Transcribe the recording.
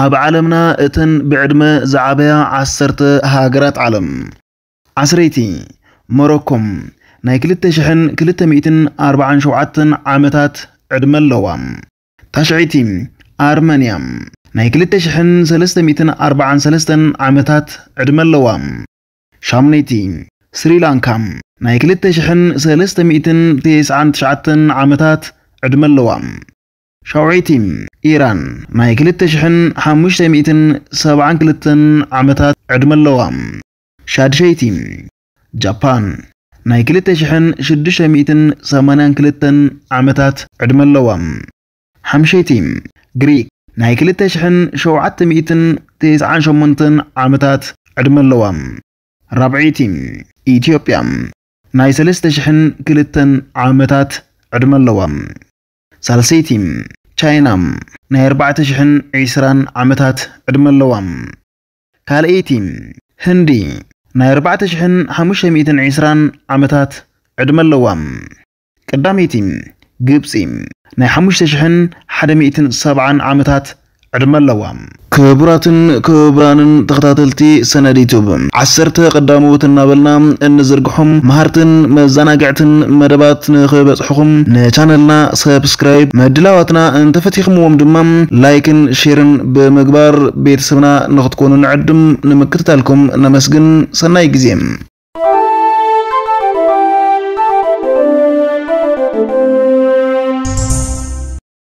ኣብ ዓለምና እተን ብዕድመ ዝዓበያ ዓሰርተ ሃገራት ዓለም ዓስረይቲ ሞሮኮም ናይ 2247 ዓመታት ዕድመ ኣለዋ። ታሽዒቲ ኣርመንያ ናይ 2343 ዓመታት ዕድመ ኣለዋ። ሻምነይቲ ስሪላንካ ናይ 2399 ዓመታት ዕድመ ኣለዋ። ሻውዓይቲ ኢራን ናይ 2572 ዓመታት ዕድመ ኣለዋ። ሻድሸይቲ ጃፓን ናይ 2682 ዓመታት ዕድመ ኣለዋ። ሓምሸይቲ ግሪክ ናይ 2798 ዓመታት ዕድመ ኣለዋ። ራብዒይቲ ኢትዮጵያ ናይ 3002 ዓመታት ዕድመ ኣለዋ። ሳልሰይቲ ቻይና ናይ 4020 ዓመታት ዕድመ ኣለዋ። ካልአይቲ ህንዲ ናይ 4520 ዓመታት ዕድመ ኣለዋ። ቀዳመይቲ ግብፂ ናይ 5170 ዓመታት ዕድመ ኣለዋ። كبراتن كبرانن تختاتلتي سنة يوتيوب عسرت قداموت النابلنا نزرقحم مهارتن مزاناقعتن مدبات حقم نشانلنا سبسكرايب مدلاواتنا انتفتيخم ومدمم لايكن شيرن بمقبار بيت سبنا نغتكونو نعدم نمكتتالكم نمسقن سنة يقزيم